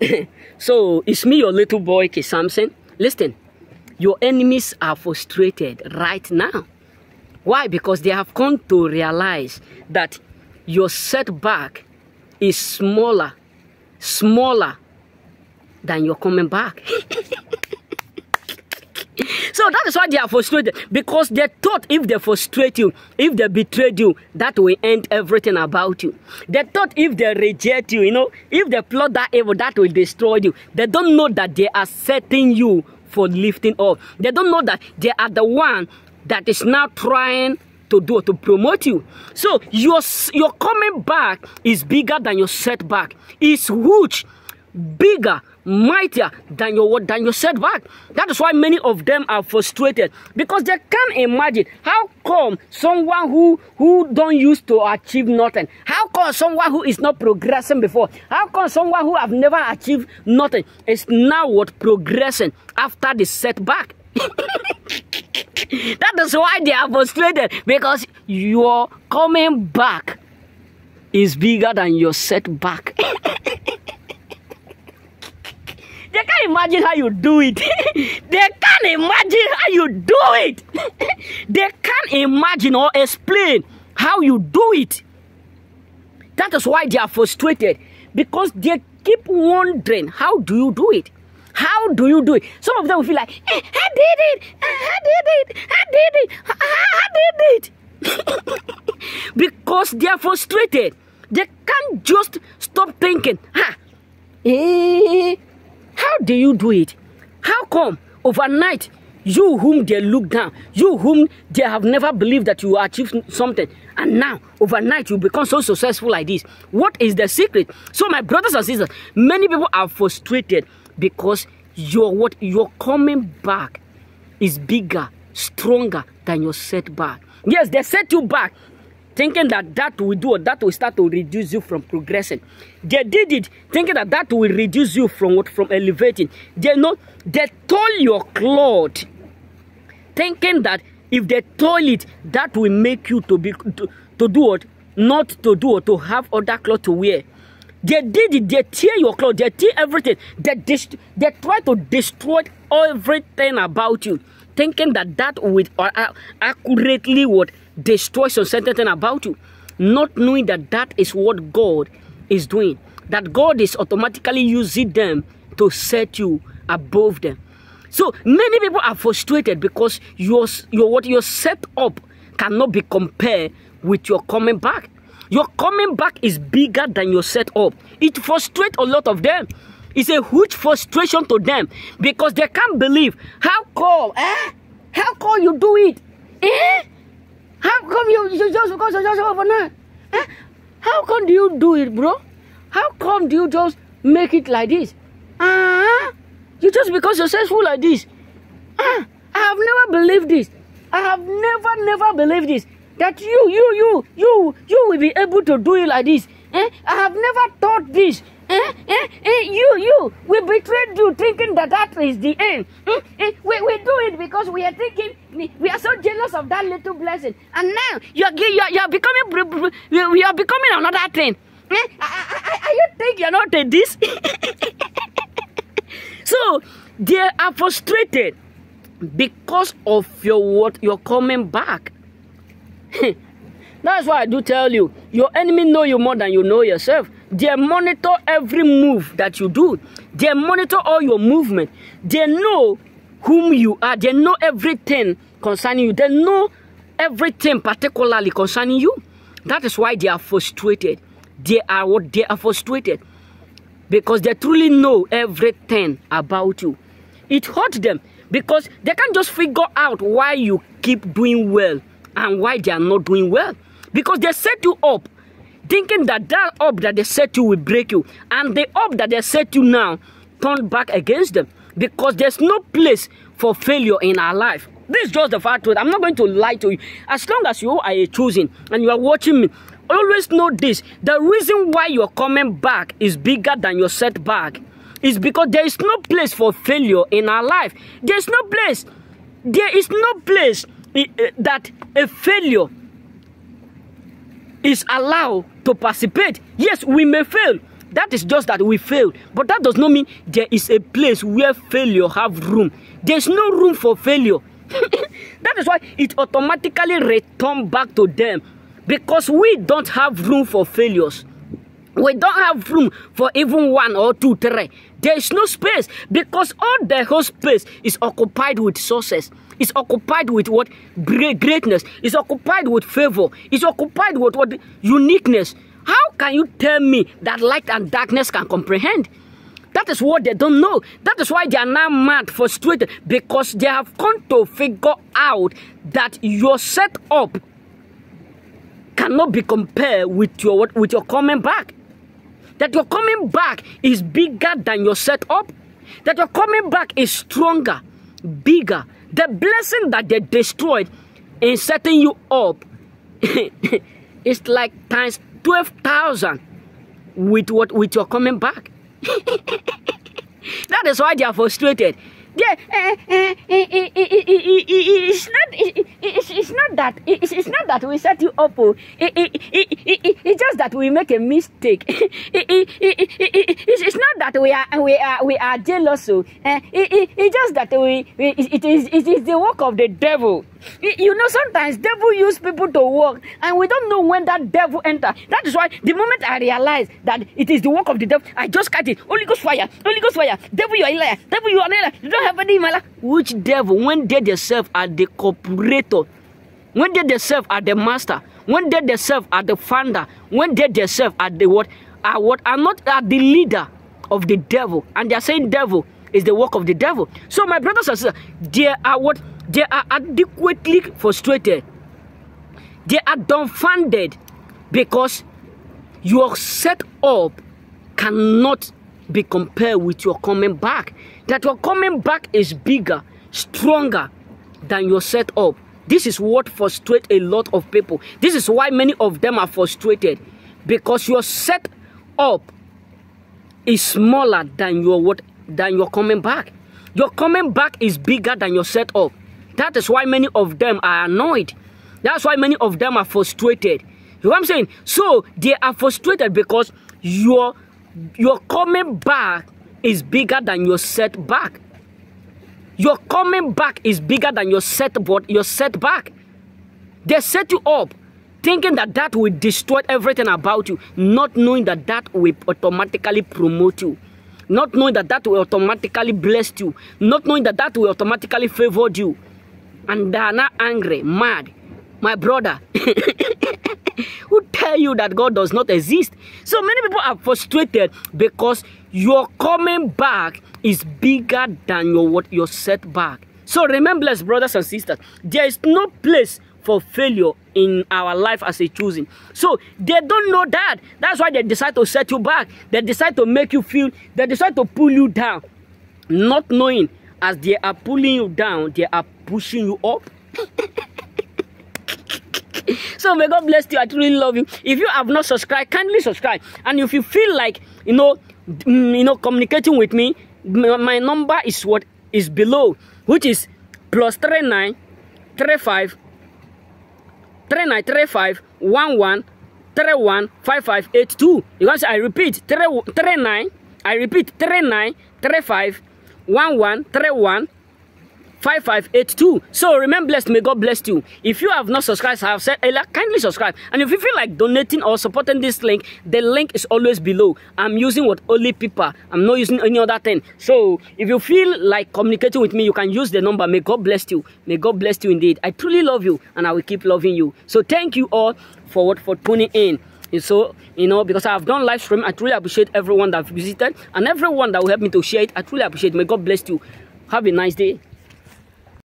so it's me, your little boy, K. Samson. Listen, your enemies are frustrated right now. Why? Because they have come to realize that your setback is smaller, smaller than your coming back. So that is why they are frustrated because they thought if they frustrate you, if they betrayed you, that will end everything about you. They thought if they reject you, you know, if they plot that evil, that will destroy you. They don't know that they are setting you for lifting up. They don't know that they are the one that is now trying to do to promote you. So your your coming back is bigger than your setback. It's huge, bigger mightier than your than your setback. That is why many of them are frustrated because they can't imagine how come someone who who don't used to achieve nothing, how come someone who is not progressing before, how come someone who have never achieved nothing is now what progressing after the setback. that is why they are frustrated because your coming back is bigger than your setback. They can't imagine how you do it. they can't imagine how you do it. they can't imagine or explain how you do it. That is why they are frustrated because they keep wondering how do you do it? How do you do it? Some of them will feel like, eh, I did it, I did it, I did it, I did it. because they are frustrated. They can't just stop thinking, huh, eh, do you do it? How come overnight you whom they look down, you whom they have never believed that you achieve something, and now overnight you become so successful like this? What is the secret? So, my brothers and sisters, many people are frustrated because your what your coming back is bigger, stronger than your setback. Yes, they set you back thinking that that will do or that will start to reduce you from progressing. They did it thinking that that will reduce you from what from elevating. They know they told your cloth, thinking that if they told it, that will make you to be to, to do what not to do or to have other clothes to wear. They did it. They tear your clothes. They tear everything. They dist- they try to destroy everything about you, thinking that that would uh, accurately what destroy some certain thing about you, not knowing that that is what God is doing. That God is automatically using them to set you above them. So many people are frustrated because your, your what your set up cannot be compared with your coming back. Your coming back is bigger than your setup. It frustrates a lot of them. It's a huge frustration to them because they can't believe how come, eh? How come you do it? Eh? How come you, just because you just overnight? Eh? How come do you do it, bro? How come do you just make it like this? Ah, uh, you just because you're successful like this. Ah, I have never believed this. I have never, never believed this. That you, you, you, you, you will be able to do it like this. Eh? I have never thought this. Eh? Eh? Eh? You, you, we betrayed you thinking that that is the end. Eh? Eh? We, we do it because we are thinking, we are so jealous of that little blessing. And now you are, you are, you are becoming, we are becoming another thing. Eh? I, I, I, you think you're not this? so they are frustrated because of your what you're coming back. That's why I do tell you, your enemy know you more than you know yourself. They monitor every move that you do. They monitor all your movement. They know whom you are. They know everything concerning you. They know everything particularly concerning you. That is why they are frustrated. They are what they are frustrated. Because they truly know everything about you. It hurts them because they can't just figure out why you keep doing well and why they are not doing well. Because they set you up thinking that that up that they set you will break you. And the up that they set you now turn back against them. Because there's no place for failure in our life. This is just the fact. I'm not going to lie to you. As long as you are a choosing and you are watching me, always know this. The reason why you're coming back is bigger than your setback. Is because there is no place for failure in our life. There's no place. There is no place eh, eh, that a failure is allowed to participate. Yes, we may fail, That is just that we failed. But that does not mean there is a place where failure have room. There's no room for failure. that is why it automatically return back to them because we don't have room for failures. We don't have room for even one or two, three. There is no space because all the whole space is occupied with sources. It's occupied with what great greatness. It's occupied with favor. It's occupied with what uniqueness. How can you tell me that light and darkness can comprehend? That is what they don't know. That is why they are now mad, frustrated, because they have come to figure out that your setup cannot be compared with your with your coming back. That your coming back is bigger than your setup. That your coming back is stronger, bigger. The blessing that they destroyed in setting you up is like times 12,000 with what with your coming back. that is why they are frustrated. Yeah, uh, uh, it's not. It's, not that. It's, not that we set you up. Oh. It, it, it, it, it's just that we make a mistake. It, it, it, it, it's, it's not that we are we are we are jealous. Oh. Uh, it, it, it's just that we, we it is it is the work of the devil. You know, sometimes devil use people to work, and we don't know when that devil enter. That is why the moment I realize that it is the work of the devil, I just cut it. Holy Ghost fire, Holy Ghost fire. Devil, you are a liar. Devil, you are a liar. You don't have any mala. Which devil? When they themselves are the corporator, when they themselves are the master, when they themselves are the founder, when they themselves are the what are what are not are the leader of the devil, and they are saying devil is the work of the devil. So my brothers and sisters, they are what they are adequately frustrated. They are dumbfounded because your setup cannot be compared with your coming back. That your coming back is bigger, stronger than your setup. This is what frustrates a lot of people. This is why many of them are frustrated because your setup is smaller than your what than your coming back. Your coming back is bigger than your setup. That is why many of them are annoyed. That's why many of them are frustrated. You know what I'm saying? So they are frustrated because your your coming back is bigger than your setback. Your coming back is bigger than your setback. Your setback. They set you up thinking that that will destroy everything about you, not knowing that that will automatically promote you, not knowing that that will automatically bless you, not knowing that that will automatically favor you and they are not angry, mad. My brother, who tell you that God does not exist? So many people are frustrated because your coming back is bigger than your what your setback. So remember, brothers and sisters, there is no place for failure in our life as a choosing. So they don't know that. That's why they decide to set you back. They decide to make you feel, they decide to pull you down, not knowing as they are pulling you down, they are pushing you up. so may God bless you. I truly love you. If you have not subscribed, kindly subscribe. And if you feel like you know, mm, you know, communicating with me, my number is what is below, which is plus three nine three five three nine three five one one three one five five eight two. Guys, I repeat three three nine. I repeat three nine three five 1131 5582. So remain blessed. May God bless you. If you have not subscribed, I have said earlier, kindly subscribe. And if you feel like donating or supporting this link, the link is always below. I'm using what only PayPal. I'm not using any other thing. So if you feel like communicating with me, you can use the number. May God bless you. May God bless you indeed. I truly love you and I will keep loving you. So thank you all for what for tuning in. And so, you know, because I've done live stream, I truly appreciate everyone that visited and everyone that will help me to share it. I truly appreciate it. May God bless you. Have a nice day.